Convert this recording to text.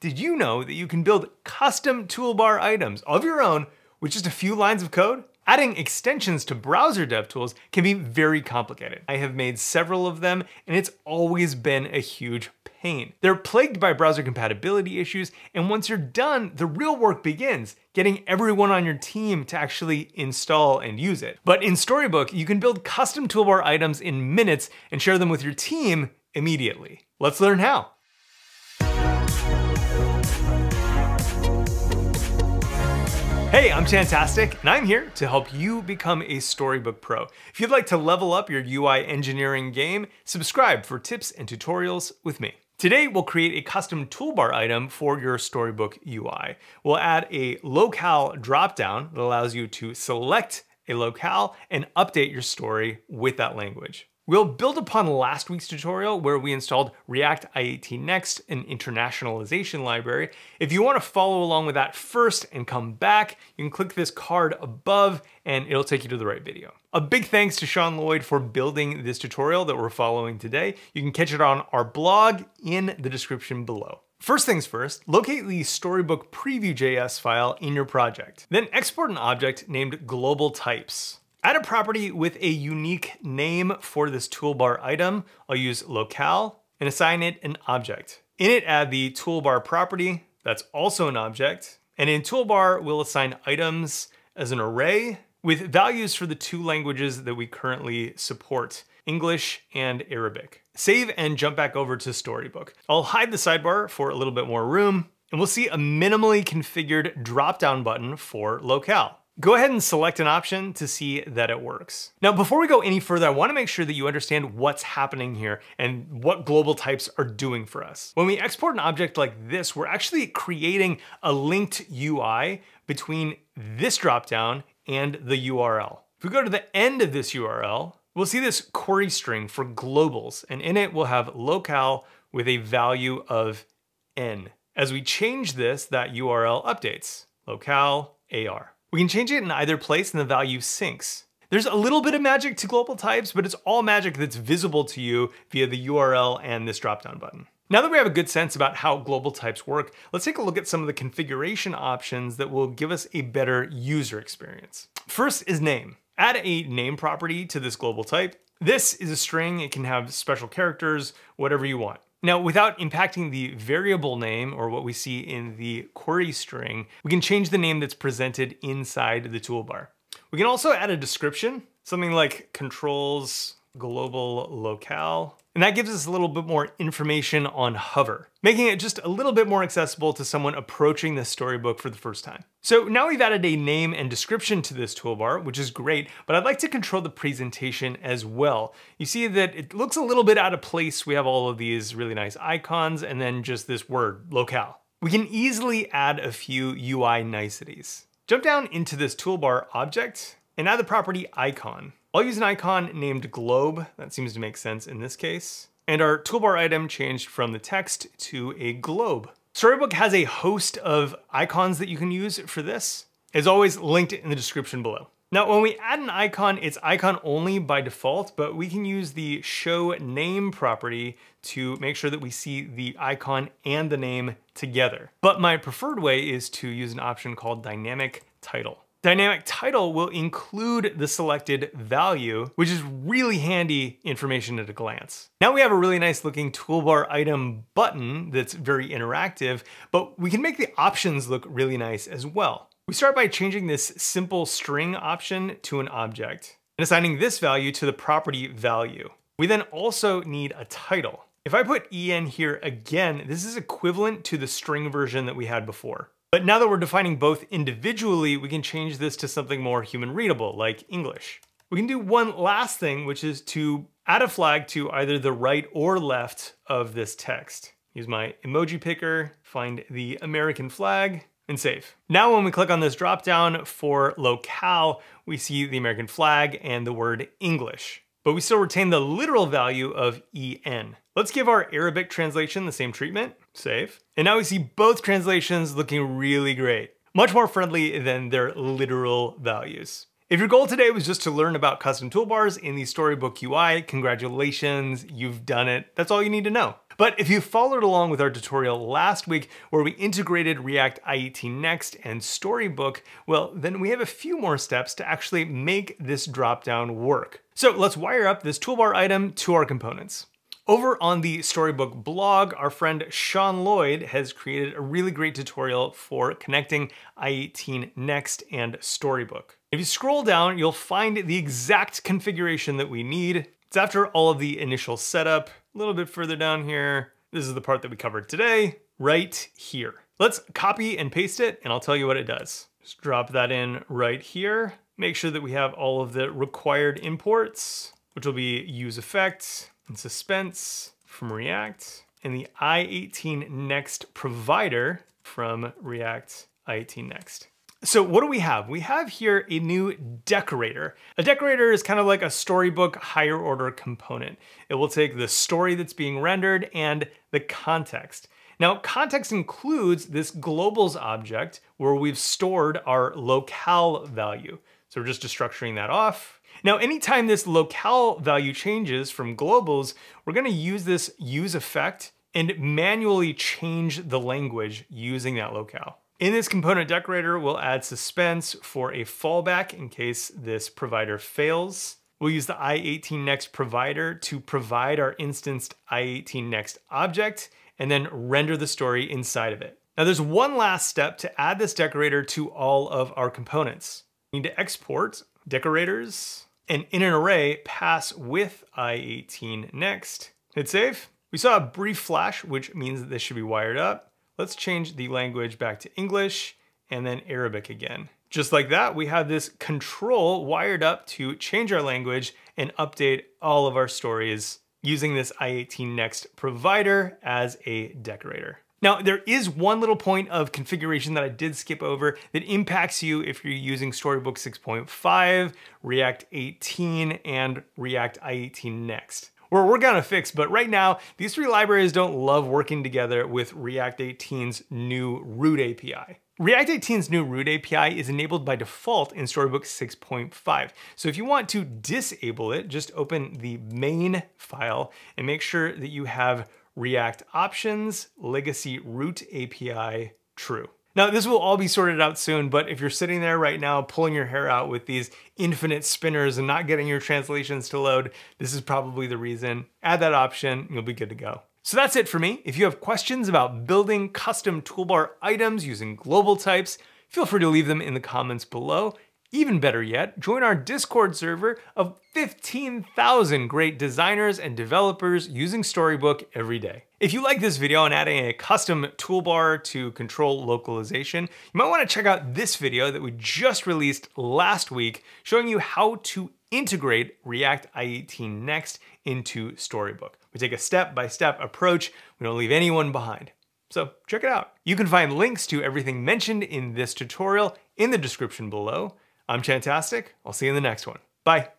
Did you know that you can build custom toolbar items of your own with just a few lines of code? Adding extensions to browser DevTools can be very complicated. I have made several of them and it's always been a huge pain. They're plagued by browser compatibility issues, and once you're done, the real work begins, getting everyone on your team to actually install and use it. But in Storybook, you can build custom toolbar items in minutes and share them with your team immediately. Let's learn how. Hey, I'm Chantastic, and I'm here to help you become a Storybook Pro. If you'd like to level up your UI engineering game, subscribe for tips and tutorials with me. Today, we'll create a custom toolbar item for your Storybook UI. We'll add a locale dropdown that allows you to select a locale and update your story with that language. We'll build upon last week's tutorial where we installed React i18next, an internationalization library. If you wanna follow along with that first and come back, you can click this card above and it'll take you to the right video. A big thanks to Shaun Lloyd for building this tutorial that we're following today. You can catch it on our blog in the description below. First things first, locate the Storybook Preview.js file in your project. Then export an object named global types. Add a property with a unique name for this toolbar item. I'll use locale and assign it an object. In it, add the toolbar property, that's also an object. And in toolbar, we'll assign items as an array with values for the two languages that we currently support, English and Arabic. Save and jump back over to Storybook. I'll hide the sidebar for a little bit more room, and we'll see a minimally configured drop-down button for locale. Go ahead and select an option to see that it works. Now, before we go any further, I wanna make sure that you understand what's happening here and what global types are doing for us. When we export an object like this, we're actually creating a linked UI between this dropdown and the URL. If we go to the end of this URL, we'll see this query string for globals, and in it we'll have locale with a value of en. As we change this, that URL updates, locale AR. We can change it in either place and the value syncs. There's a little bit of magic to global types, but it's all magic that's visible to you via the URL and this dropdown button. Now that we have a good sense about how global types work, let's take a look at some of the configuration options that will give us a better user experience. First is name. Add a name property to this global type. This is a string, it can have special characters, whatever you want. Now, without impacting the variable name or what we see in the query string, we can change the name that's presented inside the toolbar. We can also add a description, something like controls global locale, and that gives us a little bit more information on hover, making it just a little bit more accessible to someone approaching the storybook for the first time. So now we've added a name and description to this toolbar, which is great, but I'd like to control the presentation as well. You see that it looks a little bit out of place. We have all of these really nice icons and then just this word, locale. We can easily add a few UI niceties. Jump down into this toolbar object and add the property icon. I'll use an icon named globe. That seems to make sense in this case. And our toolbar item changed from the text to a globe. Storybook has a host of icons that you can use for this. As always, linked in the description below. Now, when we add an icon, it's icon only by default, but we can use the show name property to make sure that we see the icon and the name together. But my preferred way is to use an option called dynamic title. Dynamic title will include the selected value, which is really handy information at a glance. Now we have a really nice looking toolbar item button that's very interactive, but we can make the options look really nice as well. We start by changing this simple string option to an object and assigning this value to the property value. We then also need a title. If I put en here again, this is equivalent to the string version that we had before. But now that we're defining both individually, we can change this to something more human readable, like English. We can do one last thing, which is to add a flag to either the right or left of this text. Use my emoji picker, find the American flag, and save. Now when we click on this dropdown for locale, we see the American flag and the word English but we still retain the literal value of en. Let's give our Arabic translation the same treatment, save. And now we see both translations looking really great, much more friendly than their literal values. If your goal today was just to learn about custom toolbars in the Storybook UI, congratulations, you've done it. That's all you need to know. But if you followed along with our tutorial last week where we integrated React i18next and Storybook, well, then we have a few more steps to actually make this dropdown work. So let's wire up this toolbar item to our components. Over on the Storybook blog, our friend Shaun Lloyd has created a really great tutorial for connecting i18next and Storybook. If you scroll down, you'll find the exact configuration that we need. It's after all of the initial setup, a little bit further down here. This is the part that we covered today, right here. Let's copy and paste it, and I'll tell you what it does. Just drop that in right here. Make sure that we have all of the required imports, which will be use effects, and suspense from React, and the i18next provider from React i18next. So what do we have? We have here a new decorator. A decorator is kind of like a storybook higher order component. It will take the story that's being rendered and the context. Now, context includes this globals object where we've stored our locale value. So we're just destructuring that off. Now, anytime this locale value changes from globals, we're gonna use this use effect and manually change the language using that locale. In this component decorator, we'll add suspense for a fallback in case this provider fails. We'll use the i18next provider to provide our instanced i18next object and then render the story inside of it. Now there's one last step to add this decorator to all of our components. We need to export decorators and in an array pass with i18next. Hit save. We saw a brief flash, which means that this should be wired up. Let's change the language back to English and then Arabic again. Just like that, we have this control wired up to change our language and update all of our stories using this i18next provider as a decorator. Now, there is one little point of configuration that I did skip over that impacts you if you're using Storybook 6.5, React 18, and React i18next. We're working on a fix, but right now, these three libraries don't love working together with React 18's new root API. React 18's new root API is enabled by default in Storybook 6.5. So if you want to disable it, just open the main file and make sure that you have React options, legacy root API true. Now, this will all be sorted out soon, but if you're sitting there right now pulling your hair out with these infinite spinners and not getting your translations to load, this is probably the reason. Add that option, you'll be good to go. So that's it for me. If you have questions about building custom toolbar items using global types, feel free to leave them in the comments below. Even better yet, join our Discord server of 15,000 great designers and developers using Storybook every day. If you like this video on adding a custom toolbar to control localization, you might want to check out this video that we just released last week showing you how to integrate React i18next into Storybook. We take a step-by-step -step approach, we don't leave anyone behind. So check it out. You can find links to everything mentioned in this tutorial in the description below. I'm Chantastic. I'll see you in the next one. Bye.